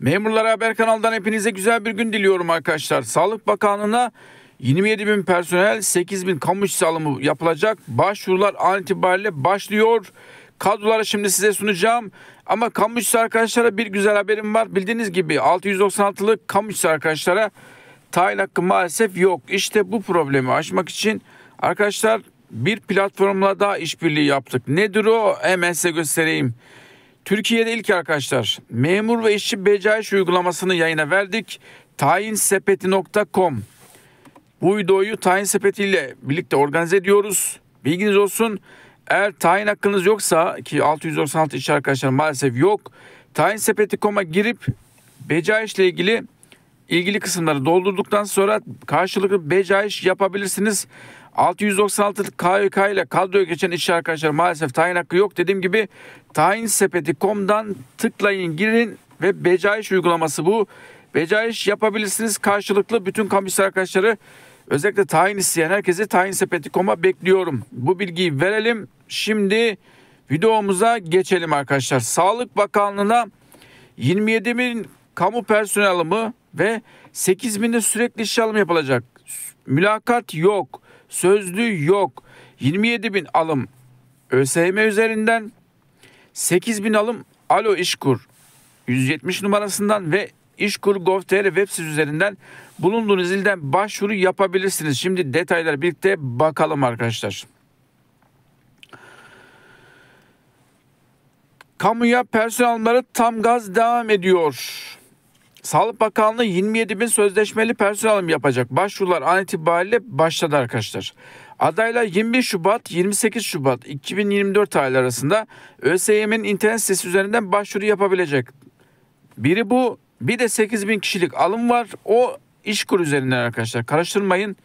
Memurlara Haber kanalından hepinize güzel bir gün diliyorum arkadaşlar. Sağlık Bakanlığı'na 27 bin personel 8 bin kamu işçisi alımı yapılacak. Başvurular an itibariyle başlıyor. Kadroları şimdi size sunacağım. Ama kamu işçisi arkadaşlara bir güzel haberim var. Bildiğiniz gibi 696'lık kamu işçisi arkadaşlara tayin hakkı maalesef yok. İşte bu problemi aşmak için arkadaşlar bir platformla daha işbirliği yaptık. Nedir o? Hemen size göstereyim. Türkiye'de ilk arkadaşlar memur ve işçi becaiş uygulamasını yayına verdik. Tayinsepeti.com Bu videoyu tayin sepeti ile birlikte organize ediyoruz. Bilginiz olsun. Eğer tayin hakkınız yoksa ki 696 iş arkadaşlar maalesef yok. Tayinsepeti.com'a girip becaiş ile ilgili ilgili kısımları doldurduktan sonra karşılıklı becaiş yapabilirsiniz. 696 KYK ile kadroya geçen işçi arkadaşlar maalesef tayin hakkı yok. Dediğim gibi tayinsepeti.com'dan tıklayın girin ve becaiş uygulaması bu. Becaiş yapabilirsiniz karşılıklı bütün kamu arkadaşları özellikle tayin isteyen herkese tayinsepeti.com'a bekliyorum. Bu bilgiyi verelim. Şimdi videomuza geçelim arkadaşlar. Sağlık Bakanlığı'na 27 bin kamu personel alımı ve 8 binde sürekli iş alımı yapılacak. Mülakat yok. Sözlü yok. 27 bin alım ÖSYM üzerinden 8 bin alım Alo İşkur 170 numarasından ve İşkur Gov.tr web sitesi üzerinden bulunduğunuz ilden başvuru yapabilirsiniz. Şimdi detaylar birlikte bakalım arkadaşlar. Kamuya personel alımları tam gaz devam ediyor. Sağlık Bakanlığı 27 bin sözleşmeli personel alım yapacak. Başvurular an itibariyle başladı arkadaşlar. Adaylar 21 Şubat 28 Şubat 2024 tarihleri arasında ÖSYM'in internet sitesi üzerinden başvuru yapabilecek. Biri bu bir de 8 bin kişilik alım var. O İşkur üzerinden arkadaşlar karıştırmayın.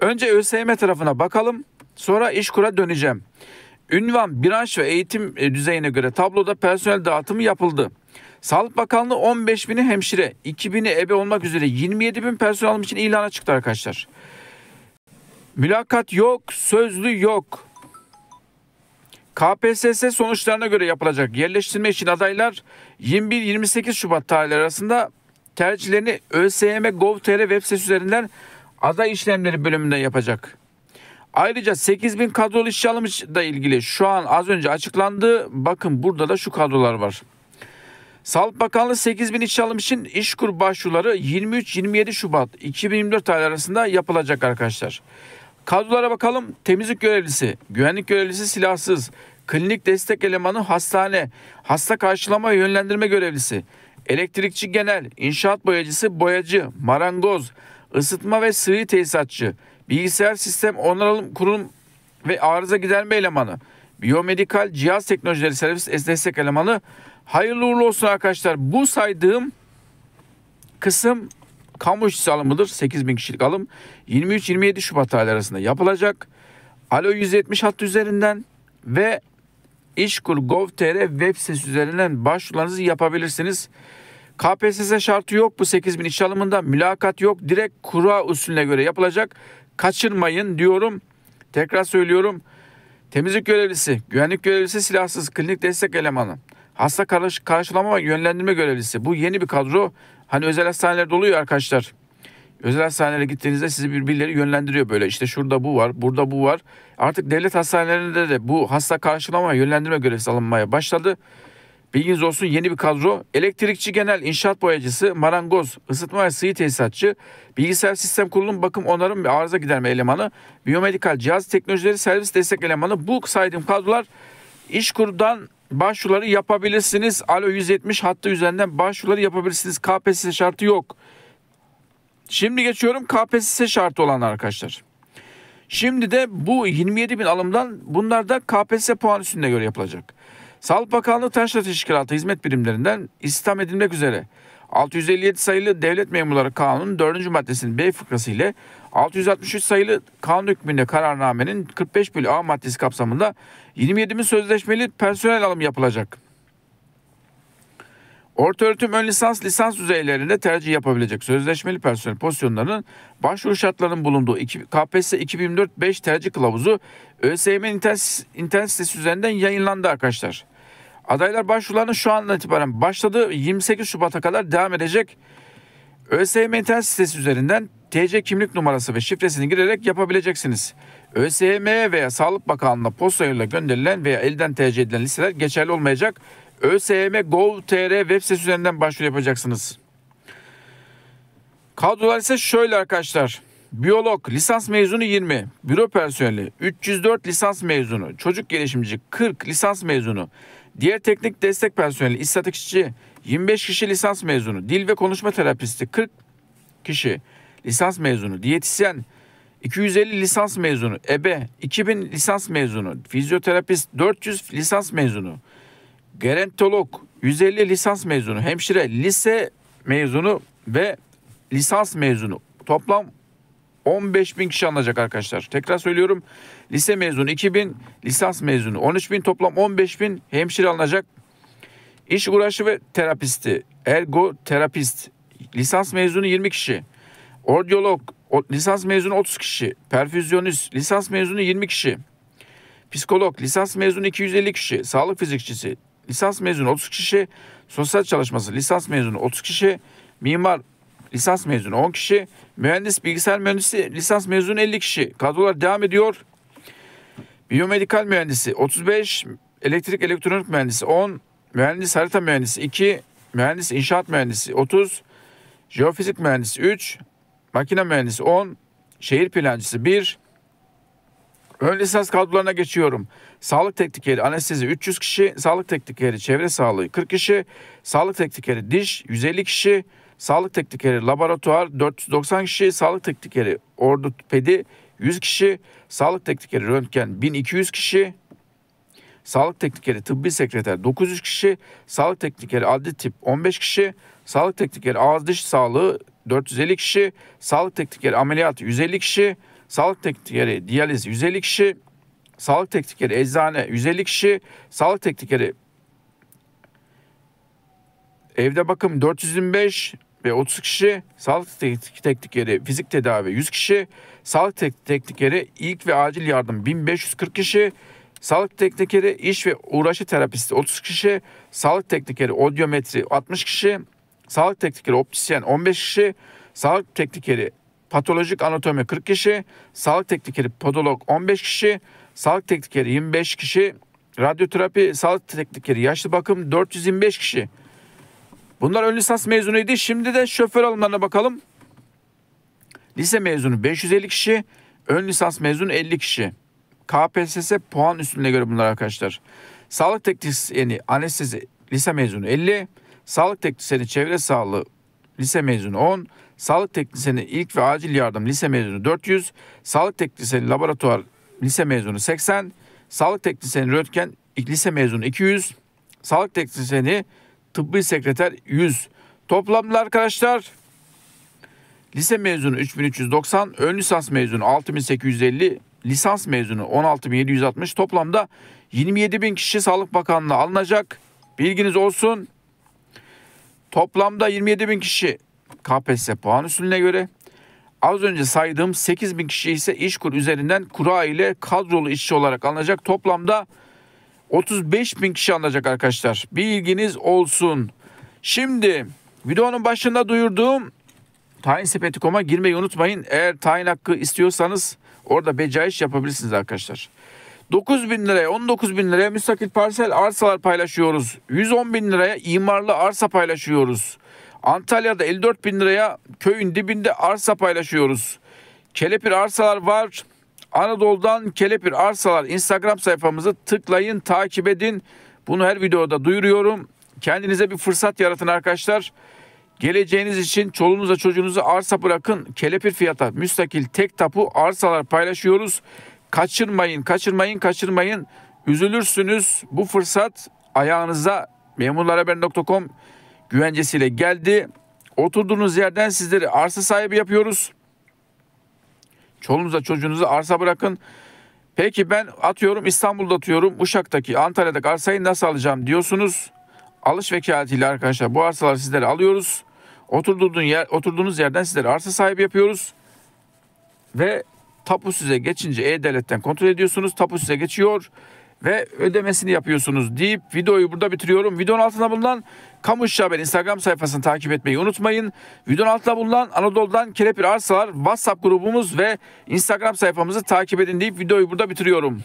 Önce ÖSYM tarafına bakalım sonra İşkur'a döneceğim. Ünvan, branş ve eğitim e, düzeyine göre tabloda personel dağıtımı yapıldı. Sağlık Bakanlığı 15 bini hemşire, 2 bini ebe olmak üzere 27 bin personel için ilana çıktı arkadaşlar. Mülakat yok, sözlü yok. KPSS sonuçlarına göre yapılacak yerleştirme için adaylar 21-28 Şubat tarihleri arasında tercihlerini ÖSYM Gov.tr web sitesi üzerinden aday işlemleri bölümünden yapacak. Ayrıca 8000 kadrolu işçi alımı da ilgili şu an az önce açıklandı. Bakın burada da şu kadrolar var. Sağlık Bakanlığı 8 bin işçi alım için işkur başvuruları 23-27 Şubat 2024 tarih arasında yapılacak arkadaşlar. Kadrolara bakalım. Temizlik görevlisi, güvenlik görevlisi silahsız, klinik destek elemanı hastane, hasta karşılama yönlendirme görevlisi, elektrikçi genel, inşaat boyacısı, boyacı, marangoz, ısıtma ve sıvı tesisatçı, bilgisayar sistem onarım kurum ve arıza giderme elemanı, biyomedikal cihaz teknolojileri servis destek elemanı, Hayırlı uğurlu olsun arkadaşlar. Bu saydığım kısım kamu işçisi alımıdır. 8 bin kişilik alım. 23-27 Şubat tarihleri arasında yapılacak. Alo 170 hattı üzerinden ve İşkur Gov.tr web sitesi üzerinden başvurularınızı yapabilirsiniz. KPSS şartı yok bu 8 bin iş alımında. Mülakat yok. Direkt kura usulüne göre yapılacak. Kaçırmayın diyorum. Tekrar söylüyorum. Temizlik görevlisi, güvenlik görevlisi, silahsız, klinik destek elemanı, Hasta karış, karşılama ve yönlendirme görevlisi. Bu yeni bir kadro. Hani özel hastanelerde oluyor arkadaşlar. Özel hastanelere gittiğinizde sizi birbirleri yönlendiriyor böyle. İşte şurada bu var, burada bu var. Artık devlet hastanelerinde de bu hasta karşılama ve yönlendirme görevlisi alınmaya başladı. Bilginiz olsun yeni bir kadro. Elektrikçi genel, inşaat boyacısı, marangoz, ısıtma ve sıvı tesisatçı, bilgisayar sistem kurulum, bakım, onarım ve arıza giderme elemanı, biyomedikal cihaz teknolojileri servis destek elemanı. Bu saydığım kadrolar İşkur'dan başvuruları yapabilirsiniz. Alo 170 hattı üzerinden başvuruları yapabilirsiniz. KPSS şartı yok. Şimdi geçiyorum KPSS şartı olan arkadaşlar. Şimdi de bu 27 bin alımdan bunlar da KPSS puan üstünde göre yapılacak. Sağlık Bakanlığı Taşra Teşkilatı hizmet birimlerinden istihdam edilmek üzere 657 sayılı Devlet Memurları Kanunu 4. maddesinin B fıkrası ile 663 sayılı kanun hükmünde kararnamenin 45 bölü A maddesi kapsamında 27 sözleşmeli personel alım yapılacak. Orta öğretim ön lisans lisans düzeylerinde tercih yapabilecek sözleşmeli personel pozisyonlarının başvuru şartlarının bulunduğu KPSS 2024-5 tercih kılavuzu ÖSYM internet, üzerinden yayınlandı arkadaşlar. Adaylar başvurularının şu andan itibaren başladı. 28 Şubat'a kadar devam edecek. ÖSYM internet sitesi üzerinden TC kimlik numarası ve şifresini girerek yapabileceksiniz. ÖSYM veya Sağlık Bakanlığı'na posta yoluyla gönderilen veya elden TC edilen listeler geçerli olmayacak. ÖSYM Gov.tr web sitesi üzerinden başvuru yapacaksınız. Kadrolar ise şöyle arkadaşlar. Biyolog lisans mezunu 20, büro personeli 304 lisans mezunu, çocuk gelişimci 40 lisans mezunu, diğer teknik destek personeli, istatistikçi 25 kişi lisans mezunu, dil ve konuşma terapisti 40 kişi lisans mezunu, diyetisyen 250 lisans mezunu, ebe 2000 lisans mezunu, fizyoterapist 400 lisans mezunu, gerontolog 150 lisans mezunu, hemşire lise mezunu ve lisans mezunu. Toplam 15 bin kişi alınacak arkadaşlar. Tekrar söylüyorum. Lise mezunu 2000, lisans mezunu 13 bin, toplam 15 bin hemşire alınacak. İş uğraşı ve terapisti, ergo terapist, lisans mezunu 20 kişi. Odyolog, lisans mezunu 30 kişi. Perfüzyonist, lisans mezunu 20 kişi. Psikolog, lisans mezunu 250 kişi. Sağlık fizikçisi, lisans mezunu 30 kişi. Sosyal çalışması, lisans mezunu 30 kişi. Mimar, lisans mezunu 10 kişi. Mühendis, bilgisayar mühendisi, lisans mezunu 50 kişi. Kadrolar devam ediyor. Biyomedikal mühendisi 35, elektrik elektronik mühendisi 10, mühendis harita mühendisi 2, mühendis inşaat mühendisi 30, jeofizik mühendisi 3, makine mühendisi 10, şehir plancısı 1. Ön lisans kadrolarına geçiyorum. Sağlık teknikeri anestezi 300 kişi, sağlık teknikeri çevre sağlığı 40 kişi, sağlık teknikeri diş 150 kişi, sağlık teknikeri laboratuvar 490 kişi, sağlık teknikeri ortopedi 100 kişi, sağlık teknikeri röntgen 1200 kişi, sağlık teknikeri tıbbi sekreter 900 kişi, sağlık teknikeri adli tip 15 kişi, sağlık teknikeri ağız diş sağlığı 450 kişi, sağlık teknikeri ameliyat 150 kişi, sağlık teknikeri diyaliz 150 kişi, sağlık teknikeri eczane 150 kişi, sağlık teknikeri evde bakım 425 ve 30 kişi, sağlık teknikeri fizik tedavi 100 kişi, sağlık teknikeri ilk ve acil yardım 1540 kişi, sağlık teknikeri iş ve uğraşı terapisti 30 kişi, sağlık teknikeri odyometri 60 kişi, sağlık teknikeri optisyen 15 kişi, sağlık teknikeri patolojik anatomi 40 kişi, sağlık teknikeri podolog 15 kişi, sağlık teknikeri 25 kişi, radyoterapi, sağlık teknikeri yaşlı bakım 425 kişi. Bunlar ön lisans mezunuydu. Şimdi de şoför alımlarına bakalım. Lise mezunu 550 kişi, ön lisans mezunu 50 kişi. KPSS puan üstüne göre bunlar arkadaşlar. Sağlık teknisyeni anestezi lise mezunu 50, sağlık teknisyeni çevre sağlığı lise mezunu 10, sağlık teknisyeni ilk ve acil yardım lise mezunu 400, sağlık teknisyeni laboratuvar lise mezunu 80, sağlık teknisyeni röntgen lise mezunu 200, sağlık teknisyeni tıbbi sekreter 100. Toplamda arkadaşlar lise mezunu 3390, ön lisans mezunu 6850, lisans mezunu 16760 toplamda 27 bin kişi Sağlık Bakanlığı'na alınacak. Bilginiz olsun. Toplamda 27 bin kişi KPSS puan usulüne göre. Az önce saydığım 8 bin kişi ise İşkur üzerinden kura ile kadrolu işçi olarak alınacak. Toplamda 35 bin kişi alınacak arkadaşlar. Bilginiz olsun. Şimdi videonun başında duyurduğum tayin sepeti.com'a girmeyi unutmayın. Eğer tayin hakkı istiyorsanız orada becaiş yapabilirsiniz arkadaşlar. 9 bin liraya 19 bin liraya müstakil parsel arsalar paylaşıyoruz. 110 bin liraya imarlı arsa paylaşıyoruz. Antalya'da 54 bin liraya köyün dibinde arsa paylaşıyoruz. Kelepir arsalar var. Anadolu'dan Kelepir Arsalar Instagram sayfamızı tıklayın, takip edin. Bunu her videoda duyuruyorum. Kendinize bir fırsat yaratın arkadaşlar. Geleceğiniz için çoluğunuza çocuğunuza arsa bırakın. Kelepir fiyata müstakil tek tapu arsalar paylaşıyoruz. Kaçırmayın, kaçırmayın, kaçırmayın. Üzülürsünüz. Bu fırsat ayağınıza memurlarhaber.com güvencesiyle geldi. Oturduğunuz yerden sizleri arsa sahibi yapıyoruz. Çoluğunuza çocuğunuza arsa bırakın. Peki ben atıyorum İstanbul'da atıyorum Uşak'taki Antalya'daki arsayı nasıl alacağım diyorsunuz. Alış vekaletiyle arkadaşlar bu arsaları sizlere alıyoruz. Oturduğunuz, yer, oturduğunuz yerden sizlere arsa sahibi yapıyoruz. Ve tapu size geçince E-Devlet'ten kontrol ediyorsunuz. Tapu size geçiyor. Ve ödemesini yapıyorsunuz deyip videoyu burada bitiriyorum. Videonun altında bulunan Kamu İşçi Haber Instagram sayfasını takip etmeyi unutmayın. Videonun altında bulunan Anadolu'dan Kelepir Arsalar WhatsApp grubumuz ve Instagram sayfamızı takip edin deyip videoyu burada bitiriyorum.